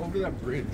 over that bridge.